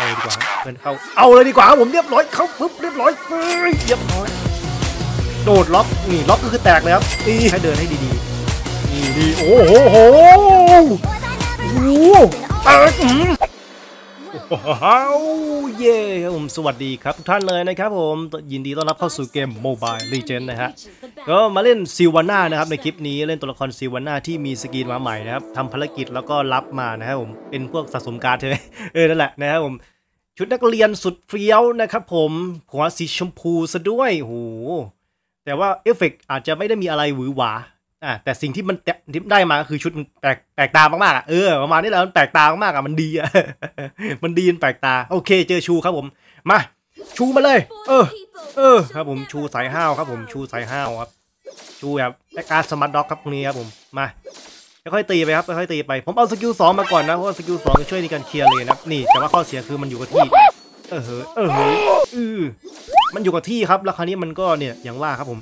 เอาดีกว่าเพื่อนเข้าเอาเลยดีกว่าผมเรียบร้อยเข้าปุ๊บเรียบร้อยเฮ้ยเรียบร้อยโดดล็อกนี่ล็อกก็คือแตกเลยครับนี่ให้เดินให้ดีๆนี่ดีโอ้โหโหโอ้โหเอออืม ว้าวเย้ครับผมสวัสดีครับทุกท่านเลยนะครับผมยินดีต้อนรับเข้าสู่เกม Mobile Legends นะฮะก็มาเล่นซิวาน่านะครับในคลิปนี้เล่นตัวละครซิวาน่าที่มีสกินมาใหม่นะครับทำภารกิจแล้วก็รับมานะครับผมเป็นพวกสะสมการใช่ไหมเออนั่นแหละนะครับผมชุดนักเรียนสุดเฟี้ยวนะครับผมหัวสีชมพูซะด้วยโหแต่ว่าเอฟเฟกอาจจะไม่ได้มีอะไรหวือหวา อะแต่สิ่งที่มันได้มาก็คือชุดมันแปลกแปลกตามากๆอะเออประมาณนี้แหละมันแปลกตามากๆอะมันดีอะมันดีมันแปลกตาโอเค เจอชูครับผมมาชูมาเลย เออ เออ ครับผมชูสายห้าวครับผมชูสายห้าวครับ ชูแบบแอคอาร์สมาร์ทด็อกครับตรงนี้ครับผมมาค่อยตีไปครับค่อยตีไปผมเอา skill สองมาก่อนนะเพราะว่า skill สองจะช่วยในการ clear lane นะนี่แต่ว่าข้อเสียคือมันอยู่กับที่ เออเฮ้ยเออเฮ้ยเออมันอยู่กับที่ครับแล้วคราวนี้มันก็เนี่ยอย่างว่าครับผม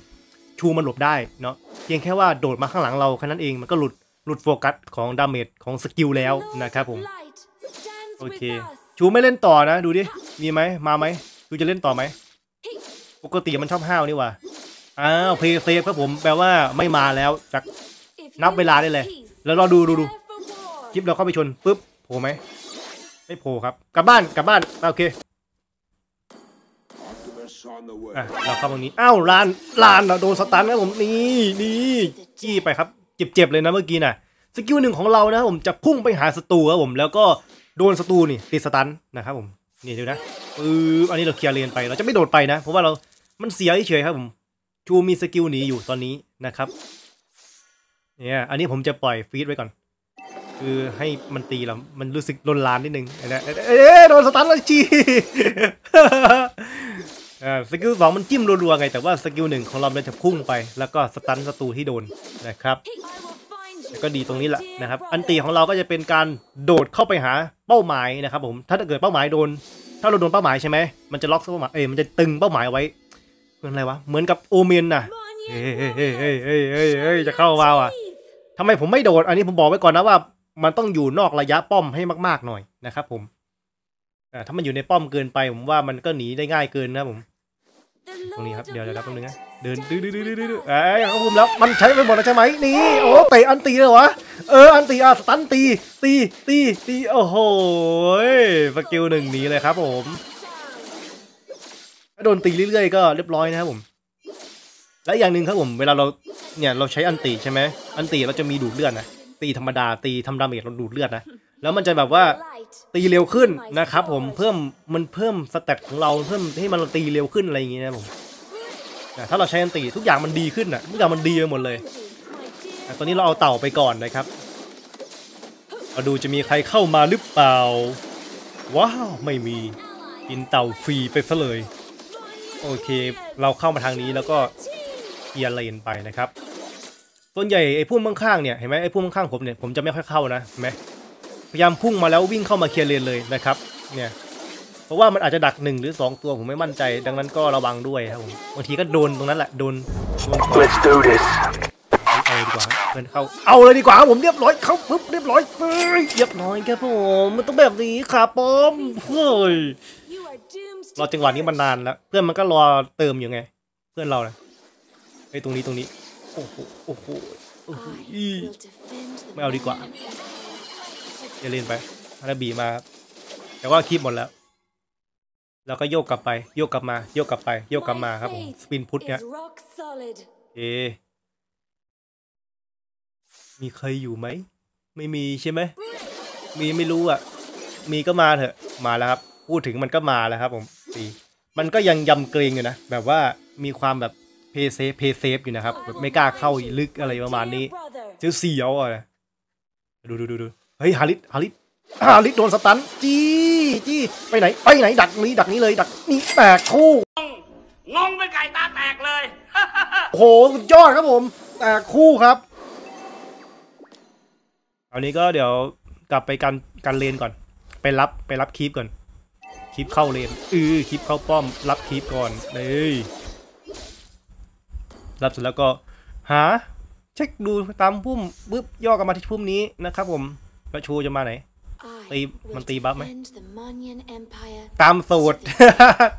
ชูมันหลบได้เนาะเพียงแค่ว่าโดดมาข้างหลังเราแค่นั้นเองมันก็หลุดหลุดโฟกัสของ damage ของ skill แล้วนะครับผมโอเค ชูไม่เล่นต่อนะ ดูดิ มีไหมมาไหมชูจะเล่นต่อไหมปกติมันชอบห้าวนี่ว่าอ้าว play safe ครับผมแปลว่าไม่มาแล้วจากนับเวลาได้เลย แล้วเราดูดูดู creep เราเข้าไปชนปุ๊บโผล่ไหมไม่โผล่ครับ กลับบ้านกลับบ้านโอเค อะเราเข้าตรงนี้ อ้าวลานลานเราโดน stun นะผมนี่นี่จี้ไปครับ เจ็บๆเลยนะเมื่อกี้น่ะ skill หนึ่งของเรานะครับผมจะพุ่งไปหาศัตรูครับผมแล้วก็โดนศัตรูนี่ติด stun นะครับผมนี่ดูนะปื๊บอันนี้เรา clear lane ไปเราจะไม่โดดไปนะ เพราะว่าเรา มันเสียเฉยครับผม ชูมี skill หนีอยู่ตอนนี้นะครับ เนี่ย อันนี้ผมจะปล่อยฟรีไว้ก่อน คือให้มันตีเรา มันรู้สึกลนลานนิดนึงเห็นปะเอ๊ะโดน stun แล้วจี อ่า skill สองมันจิ้มรัวๆไง แต่ว่า skill หนึ่งของเรามันจะพุ่งไป แล้วก็ stun ศัตรูที่โดนนะครับแล้วก็ดีตรงนี้แหละนะครับ ulti ของเราก็จะเป็นการโดดเข้าไปหาเป้าหมายนะครับผม ถ้าเกิดเป้าหมายโดน ถ้าเราโดนเป้าหมายใช่ไหม มันจะล็อกเป้าหมาย เอ้ย มันจะตึงเป้าหมายไว้เหมือนอะไรวะ เหมือนกับโอเมนน่ะ เฮ้ยเฮ้ยเฮ้ยเฮ้ยเฮ้ยเฮ้ยเฮ้ยจะเข้าวาวอะทำไมผมไม่โดด อันนี้ผมบอกไว้ก่อนนะว่า มันต้องอยู่นอกระยะป้อมให้มาก ๆ หน่อยนะครับผมอ่าถ้ามันอยู่ในป้อมเกินไปผมว่ามันก็หนีได้ง่ายเกินนะผม ตรงนี้ครับเดี๋ยวเดี๋ยวแป๊บนึงนะเดินดื้อดื้อดื้อดื้อดื้อเอ้ยเขาคุมแล้วมันใช้ไปหมดแล้วใช่ไหมนี่โอ้เตะอันตีเลยวะเออ ulti อะ stun ตีตีตีตีโอ้โห skill หนึ่งหนีเลยครับผมถ้าโดนตีเรื่อยๆก็เรียบร้อยนะครับผมและอย่างหนึ่งครับผมเวลาเราเนี่ยเราใช้ ulti ใช่ไหม ulti เราจะมีดูดเลือดนะตีธรรมดาตีทำ damage เราดูดเลือดนะ แล้วมันจะแบบว่าตีเร็วขึ้นนะครับผมเพิ่มมันเพิ่ม stat ของเราเพิ่มให้มันตีเร็วขึ้นอะไรอย่างเงี้ยนะผมอะถ้าเราใช้ ulti ทุกอย่างมันดีขึ้นอะทุกอย่างมันดีไปหมดเลยอะตอนนี้เราเอาเต่าไปก่อนนะครับมาดูจะมีใครเข้ามาหรือเปล่า ว้าวไม่มีกินเต่าฟรีไปซะเลยโอเค เราเข้ามาทางนี้แล้วก็ clear lane ไปนะครับส่วนใหญ่ไอ้พุ่มข้างๆเนี่ยเห็นไหมไอ้พุ่มข้างๆผมเนี่ยผมจะไม่ค่อยเข้านะเห็นไหม พยายามพุ่งมาแล้ววิ่งเข้ามา clear lane เลยนะครับ เนี่ยเพราะว่ามันอาจจะดักหนึ่งหรือสองตัวผมไม่มั่นใจ ดังนั้นก็ระวังด้วยครับผมบางทีก็โดนตรงนั้นแหละโดนโดนก่อน Let's do this. เอาดีกว่าเพื่อนเข้าเอาเลยดีกว่าครับผมเรียบร้อยเข้าปุ๊บเรียบร้อยเฮ้ยเรียบร้อยครับผมมันต้องแบบนี้ขาป้อมเฮ้ยรอจังหวะนี้มานานแล้ว เพื่อนมันก็รอเติมอยู่ไง เพื่อนเรานะไอ้ยตรงนี้ตรงนี้โอ้โหโอ้โหโอ้โหอีไม่เอาดีกว่า อย่าเล่นไปอาราบีมาครับแต่ว่าคลิปหมดแล้ว แล้วก็โยกกลับไป โยกกลับมา โยกกลับไป โยกกลับมาครับผม สปินพุทธเนี่ยเอมีใครอยู่ไหม ไม่มีใช่ไหม มีไม่รู้อะ มีก็มาเถอะ มาแล้วครับ พูดถึงมันก็มาแล้วครับผมสีมันก็ยังยำเกรงอยู่นะ แบบว่ามีความแบบ play safe play safe อยู่นะครับแบบไม่กล้าเข้าลึกอะไรประมาณนี้เสียวเสียวๆอะดูดูดูดู เฮ้ยฮาริสฮาริสฮาริสโดนสตันจี้จี้ไปไหนไปไหนดักนี้ดักนี้เลยดักนี้แตกคู่งงเป็นไก่ตาแตกเลยโอ้โหสุดยอดครับผมแตกคู่ครับคราวนี้ก็เดี๋ยวกลับไปกันกันเลนก่อน ไปรับไปรับคีปก่อนคีปเข้าเลนอือคีปเข้าป้อมรับคีปก่อนเลยรับเสร็จแล้วก็หา เช็คดูตามพุ่มปึ๊บย่อกลับมาที่พุ่มนี้นะครับผม แล้วชูจะมาไหนตีมันตีบัฟไหม defend the Manyan Empire ตามสูตร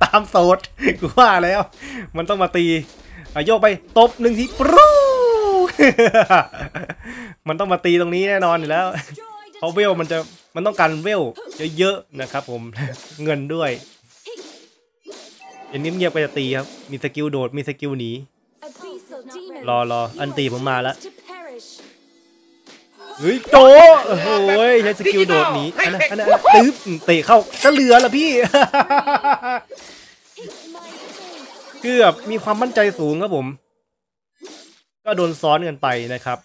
ตามสูตรกูว่าแล้ว มันต้องมาตีอะโยกไปตบหนึ่งทีปรูมันต้องมาตีตรงนี้แน่นอนอยู่แล้วเพราะเวลมันจะมันต้องการเวลเยอะๆนะครับ ผมเงินด้วยเห็นเงียบๆไปจะตีครับ มีสกิลโดดมีสกิลหนี Abyssal demons รอรออันตีผมมาแล้ว to perish เฮ้ยโจโอ้โหใช้สกิลโดดหนีอันนั้นอันนั้นอันนั้นตึ๊บเตะเข้าจะเหลือละพี่ Hit my faith เกือบมีความมั่นใจสูงครับผม ก็โดนซ้อนกันไปนะครับ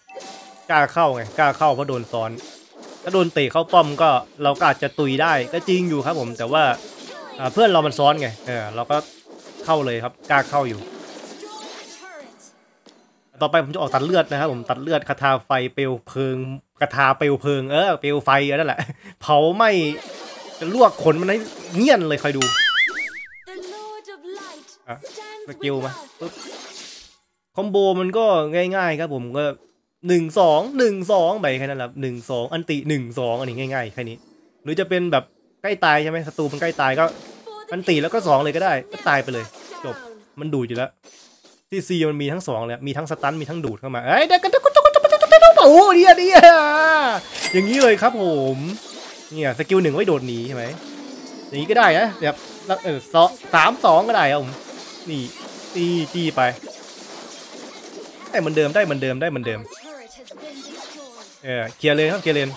กล้าเข้าไงกล้าเข้าเพราะโดนซ้อน ถ้าโดนเตะเข้าป้อมก็เราก็อาจจะตุยได้ก็จริงอยู่ครับผม แต่ว่าอ่าเพื่อนเรามันซ้อนไงเออเราก็เข้าเลยครับกล้าเข้าอยู่ turret ต่อไปผมจะออกตัดเลือดนะครับผมตัดเลือดคาถาไฟเปลวเพลิง คาถาเปลวเพลิงเออเปลวไฟนั่นแหละ เผาไหมจะลวกขนมันให้เงียนเลยคอยดูสกิลมาปึ๊บคอมโบมันก็ง่ายๆครับผมก็หนึ่งสองหนึ่งสองไปแค่นั้นแหละหนึ่งสอง ulti หนึ่งสองอันนี้ง่ายๆแค่นี้ หรือจะเป็นแบบใกล้ตายใช่ไหมศัตรูมันใกล้ตายก็ ulti แล้วก็สองเลยก็ได้ ก็ตายไปเลย จบมันดูดอยู่แล้วซีซีมันมีทั้งสองเลยมีทั้ง stun มีทั้งดูดเข้ามาเอ้ยเด็กกันก็จะก็จะก็จะก็จะ โอ้เดียเดียอย่างนี้เลยครับผมเนี่ย skill หนึ่งไว้โดดหนีใช่ไหมอย่างนี้ก็ได้นะแบบเออสอสามสองก็ได้ครับผมนี่ตีจี้ไปได้เหมือนเดิมได้เหมือนเดิมได้เหมือนเดิมเออเคลียร์เลยครับเคลียร์เลน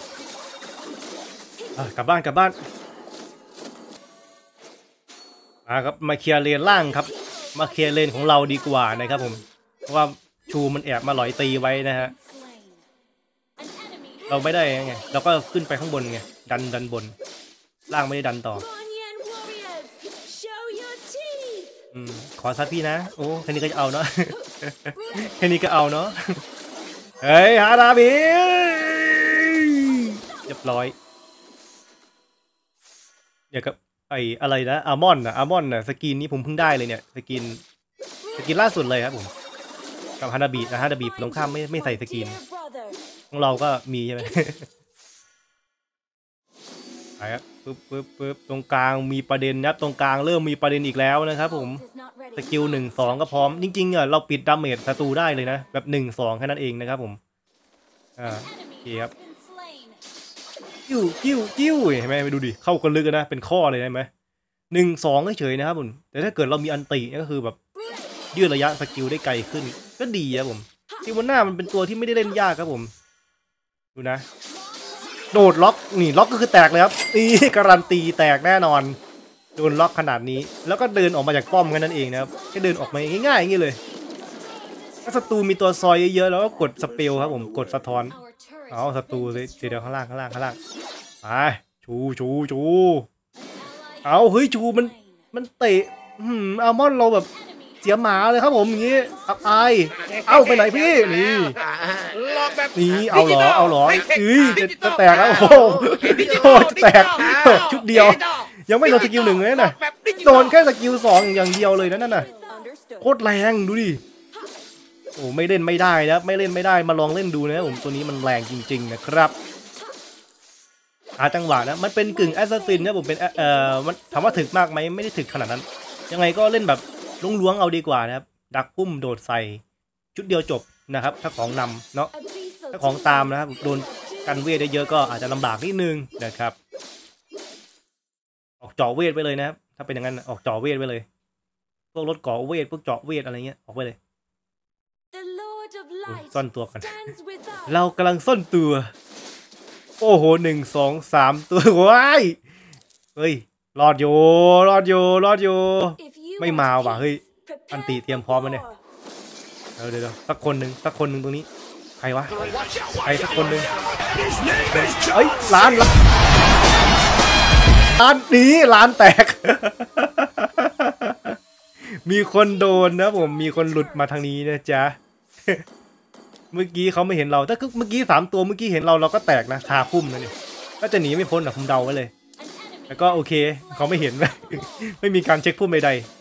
กลับบ้านกลับบ้านมาครับมาเคลียร์เลนล่างครับ มาเคลียร์เลนของเราดีกว่านะครับผมเพราะว่าชูมันแอบมาหลอยตีไว้นะฮะ เราไม่ได้ไง เราก็ขึ้นไปข้างบนไง ดันดันบน ล่างไม่ได้ดันต่อ Manyan warriors show your teeth อืม ขอซัดพี่นะ โอ้แค่นี้ก็จะเอาเนาะ แค่นี้ก็เอาเนาะ เฮ้ยฮานาบีเรียบร้อย เดี๋ยวกับไอ้อะไรนะอาร์มอนอะอาร์มอนอะ skin นี้ผมเพิ่งได้เลยเนี่ย skin skin ล่าสุดเลยครับผม กับฮานาบีนะฮานาบีตรงข้ามไม่ไม่ใส่ skin Dear brother ของเราก็มีใช่ไหมไปครับปึ๊บปึ๊บปึ๊บตรงกลางมีประเด็นนะครับ ตรงกลางเริ่มมีประเด็นอีกแล้วนะครับผม skill หนึ่งสองก็พร้อม จริงๆอะเราปิด damage ศัตรูได้เลยนะ แบบหนึ่งสองแค่นั้นเองนะครับผมอ่า enemy Okay, yep. has been slain กิ้วกิ้วกิ้วเห็นไหมไปดูดิเข้ากันลึกนะเป็นข้อเลยได้ไหมหนึ่งสองเฉยๆนะครับผมแต่ถ้าเกิดเรามี ulti นี่ก็คือแบบยืดระยะ skill ได้ไกลขึ้น ก็ดีครับผมซิลวานน่ามันเป็นตัวที่ไม่ได้เล่นยากครับผม ดูนะ โดนล็อกนี่ล็อกก็คือแตกเลยครับนี่การันตีแตกแน่นอนโดนล็อกขนาดนี้ แล้วก็เดินออกมาจากป้อมแค่นั้นเองนะครับแค่เดินออกมาง่ายๆอย่างนี้เลยถ้าศัตรูมีตัวซอยเยอะๆแล้วก็กด spell ครับผมกดสะท้อน our turret เอาศัตรูเลยเดี๋ยวข้างล่างข้างล่างข้างล่างไปชูชูชูเอาเฮ้ยชูมันมันเตะหืมอัลมอนด์เราแบบ เสียหมาเลยครับผมอย่างงี้อับอายเอาไปไหนพี่นี่หลอกแบบนี่เอาเหรอเอาเหรอดิจิทัลเอ้ยจะดิจิทัจะลแตกแล้วโอ้โหดิจิโอ้ทัลโหจะแตกดิจิทัลชุดเดียวดิจิทัลยังไม่โดนสกิลหนึ่งเลยนะแบบดิจิทัลโดนแค่สกิลสองอย่างเดียวเลยนะนั่นน่ะ understood โคตรแรงดูดิโอ้ไม่เล่นไม่ได้นะไม่เล่นไม่ได้มาลองเล่นดูนะครับผมตัวนี้มันแรงจริง ๆ นะครับหาจังหวะนะมันเป็นกึ่ง assassin นะผมเป็นเอ่อมันถามว่าถึกมากไหมไม่ได้ถึกขนาดนั้น ยังไงก็เล่นแบบ ล้วงๆเอาดีกว่านะครับ ดักพุ่มโดดใส่ชุดเดียวจบนะครับ ถ้าของนำเนาะถ้าของตามนะครับโดนกันเวทได้เยอะก็อาจจะลำบากนิดนึงนะครับ ออกเจาะเวทไปเลยนะครับ ถ้าเป็นอย่างนั้นออกเจาะเวทไปเลย พวกลดเกราะเวทพวกเจาะเวทอะไรเงี้ยออกไปเลยซ่อนตัวกันเรากำลังซ่อนตัว โอ้โหหนึ่งสองสามตัวว้ายเฮ้ยรอดอยู่รอดอยู่รอดอยู่ ไม่ want มาว่ะ peace, เฮ้ย prepare อันติเตรียมพร้อมแล้วเนี่ย for war. เดี๋ยวเดี๋ยวเดี๋ยวสักคนหนึ่งสักคนหนึ่งตรงนี้ ใครวะใครสักคนหนึ่งเอ้ยร้านร้านร้านนี้ร้านแตก มีคนโดนนะผมมีคนหลุดมาทางนี้นะจ๊ะเมื่อกี้เขาไม่เห็นเราถ้าคือเมื่อกี้สามตัวเมื่อกี้เห็นเราเราก็แตกนะทาคุ้มนะเนี่ยก็จะหนีไม่พ้นอะผมเดาไว้เลย An enemy แล้วก็โอเคเขาไม่เห็น ไม่มีการเช็คพุ่มใดๆ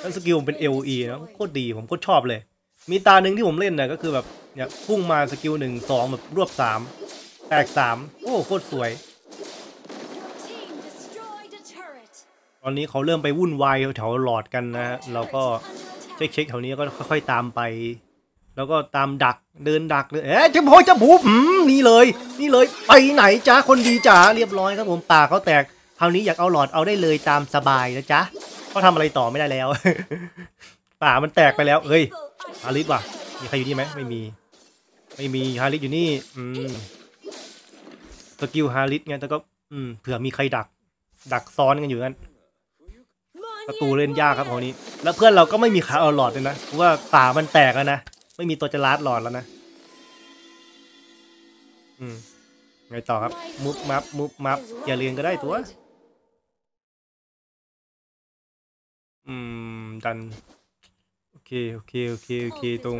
แล้ว turret สกิลมันเป็น has been AOE นะ destroyed. โคตรดีผมโคตรชอบเลย มีตาหนึ่งที่ผมเล่นนะก็คือแบบเนี่ยพุ่งมาสกิลหนึ่งสองแบบรวบสามแตกสามโอ้โคตรสวย Team destroyed a turret. ตอนนี้เขาเริ่มไปวุ่นวายแถวๆหลอดกันนะฮะเราก็ Under เช็ค attack. เช็คๆแถวนี้ก็ค่อยๆตามไป แล้วก็ตามดักเดินดักเลยเอ๊ะจะโพจะบูอืมนี่เลย นี่เลยไปไหนจ้าคนดีจ๋าเรียบร้อยครับผมป่าเขาแตกคราวนี้อยากเอาหลอดเอาได้เลยตามสบายนะจ๊ะ เขาทำอะไรต่อไม่ได้แล้ว ป่ามันแตกไปแล้วเฮ้ยฮาริสว่ะมีใครอยู่นี่ไหมไม่มี ไม่มีฮาริสอยู่นี่ อืมสกิลฮาริสไงแต่ก็ อืมเผื่อมีใครดัก ดักซ้อนกันอยู่งั้นประตูเล่นยากครับคราวนี้ แล้วเพื่อนเราก็ไม่มีขาเอาหลอดเลยนะเพราะว่าป่ามันแตกแล้วนะไม่มีตัวจะลาดหลอดแล้วนะ อืมไงต่อครับมุฟมัฟมุฟมัฟอย่าเรียนก็ได้ตัว อืม ดัน โอเค โอเค โอเค โอเค ตรง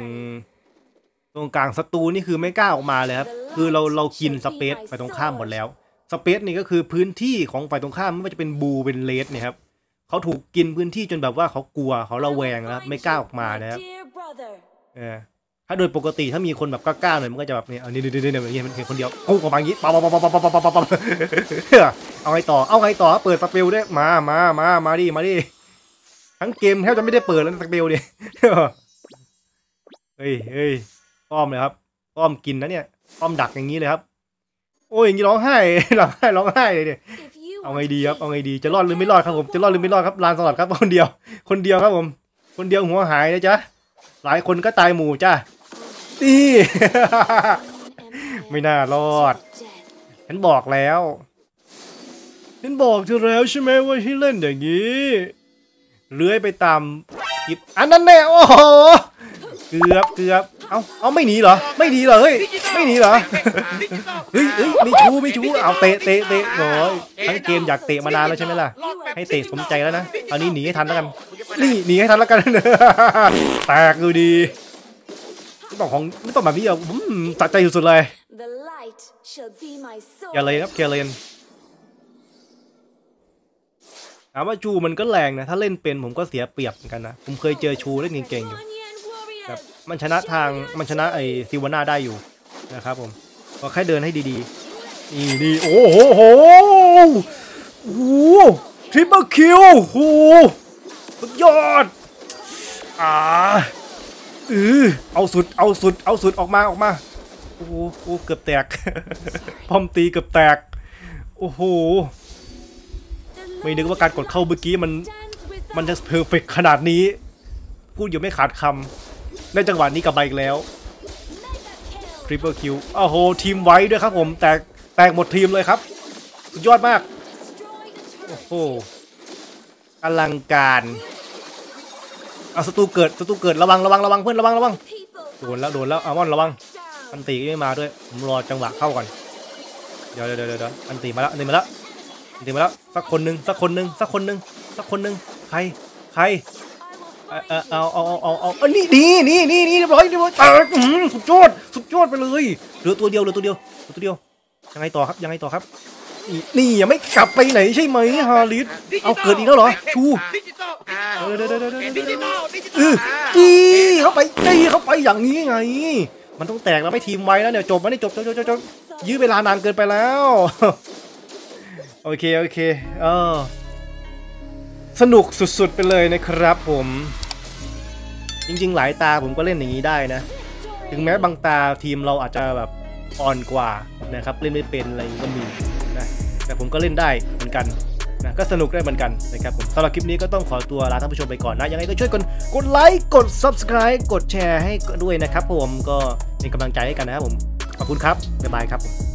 ตรงกลางศัตรูนี่คือไม่กล้าออกมาเลยครับ คือเราเรากินสเปซไปตรงข้ามหมดแล้ว สเปซนี่ก็คือพื้นที่ของฝ่ายตรงข้ามไม่ว่าจะเป็นบูเป็นเลสเนี่ยครับเขาถูกกินพื้นที่จนแบบว่าเขากลัวเขาระแวงแล้วไม่กล้าออกมานะครับเออถ้าโดยปกติถ้ามีคนแบบกล้าๆหน่อยมันก็จะแบบเนี่ยเอานี่ๆๆเนี่ยมันเห็นคนเดียวกูกับบางยี่ปั๊บปั๊บปั๊บปั๊บปั๊บปั๊บเอาไงต่อเอาไงต่อเปิดสเปลด้วยมามามามาดิมาดิ ทั้งเกมแทบจะไม่ได้เปิดแล้วสักเปลเนี่ยเฮ้ยเฮ้ยป้อมเลยครับป้อมกินนะเนี่ยป้อมดักอย่างนี้เลยครับ โอ้ยอย่างนี้ร้องไห้ร้องไห้ร้องไห้เลยเนี่ยเอาไงดีครับเอาไงดีจะรอดหรือไม่รอดครับผมจะรอดหรือไม่รอดครับลานสลัดครับคนเดียว คนเดียวครับผม คนเดียวหัวหายนะจ๊ะหลายคนก็ตายหมู่จ้ะนี่ไม่น่ารอดฉันบอกแล้วฉันบอกเธอแล้วใช่ไหมว่าให้เล่นอย่างนี้ เลื้อยไปตามคลิปอันนั้นแน่โอ้โหเกือบเกือบเอาเอาไม่หนีเหรอ ไม่หนีเหรอเฮ้ยไม่หนีเหรอดิจิตอลเฮ้ยเฮ้ยไม่ชูไม่ชูเอาเตะเตะเตะโอ้ยทั้งเกมอยากเตะมานานแล้วใช่ไหมล่ะให้เตะสมใจแล้วนะเอานี้หนีให้ทันแล้วกันนี่หนีให้ทันแล้วกันแตกดูดีไม่ต้องของไม่ต้องแบบนี้อะอืมจัดใจสุดๆเลย The light shall be my sword. อย่าเลยครับเคียเลน ถามว่าชูมันก็แรงนะ ถ้าเล่นเป็นผมก็เสียเปรียบเหมือนกันนะ ผมเคยเจอชูเล่นเก่งๆอยู่แบบมันชนะทางมันชนะไอซิวาน่าได้อยู่นะครับผมก็แค่เดินให้ดีๆ นี่นี่โอ้โหโหโอ้โหtriple kill โอ้โหสุดยอดอ่าเออเอาสุดเอาสุดเอาสุดออกมาออกมาโอ้โหเกือบแตก ป้อมตีเกือบแตก โอ้โห ไม่นึกว่าการกดเข้าเมื่อกี้มันมันจะ perfect ขนาดนี้ พูดอยู่ไม่ขาดคำในจังหวะนี้กลับมาอีกแล้ว triple kill โอ้โห ทีมไว้ด้วยครับผม แตกแตกหมดทีมเลยครับ สุดยอดมาก โอ้โหอลังการเอาศัตรูเกิดศัตรูเกิดระวังระวังระวังเพื่อนระวังระวังโดนแล้วโดนแล้วอามอนระวังอันตีก็ไม่มาด้วยผมรอจังหวะเข้าก่อนเดี๋ยวเดี๋ยวเดี๋ยวเดี๋ยวอันตีมาแล้วอันตีมาแล้ว อันตีมาแล้วสักคนหนึ่งสักคนหนึ่งสักคนหนึ่งสักคนหนึ่งใครใครเออเออเอาเอาเอาเอาเอาเอานี่นี่นี่นี่นี่เรียบร้อยเรียบร้อยเอออืมสุดยอดสุดยอดไปเลยเหลือตัวเดียวเหลือตัวเดียวเหลือตัวเดียวยังไงต่อครับยังไงต่อครับ นี่ยังไม่กลับไปไหนใช่ไหมฮาริสเอาเกิดอีกแล้วเหรอชูดิจิตอลอ่าเดี๋ยวเดี๋ยวเดี๋ยวเดี๋ยวดิจิตอลดิจิตอเอลอตีเข้าไปตีเข้าไปอย่างนี้ไง มันต้องแตกแล้วไม่ทีมไว้แล้วเนี่ยจบมันนี่จบจบจบจบจบยื้อเวลานานเกินไปแล้ว โอเค โอเคเออสนุกสุดๆไปเลยนะครับผม จริงๆ หลายตาผมก็เล่นอย่างนี้ได้นะ ถึงแม้บางตาทีมเราอาจจะแบบอ่อนกว่านะครับ เล่นไม่เป็นอะไรก็มีนะแต่ผมก็เล่นได้เหมือนกันนะก็สนุกได้เหมือนกันนะครับผมสำหรับคลิปนี้ก็ต้องขอตัวลาท่านผู้ชมไปก่อนนะ ยังไงก็ช่วยกดกดไลค์กด subscribe กดแชร์ให้ด้วยนะครับผมก็เป็นกำลังใจให้กันนะครับผม ขอบคุณครับ บ๊ายบายครับผม